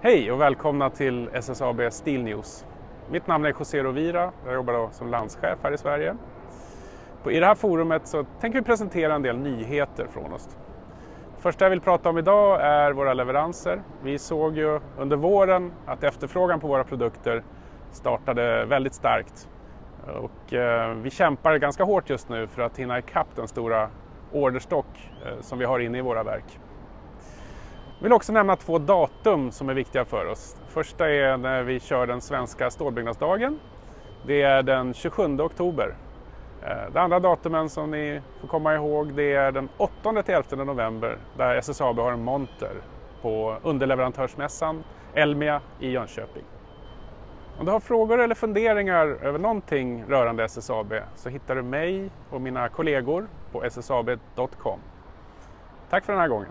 Hej och välkomna till SSAB Steel News. Mitt namn är José Rovira, jag jobbar som landschef här i Sverige. I det här forumet så tänker vi presentera en del nyheter från oss. Det första jag vill prata om idag är våra leveranser. Vi såg ju under våren att efterfrågan på våra produkter startade väldigt starkt. Och eh, vi kämpar ganska hårt just nu för att hinna ikapp den stora orderstock eh, som vi har inne i våra verk. Jag vill också nämna två datum som är viktiga för oss. Första är när vi kör den svenska stålbyggnadsdagen. Det är den 27 oktober. Eh, det andra datumen som ni får komma ihåg det är den 8-11 november där SSAB har en monter på underleverantörsmässan Elmia i Jönköping. Om du har frågor eller funderingar över någonting rörande SSAB så hittar du mig och mina kollegor på ssab.com. Tack för den här gången.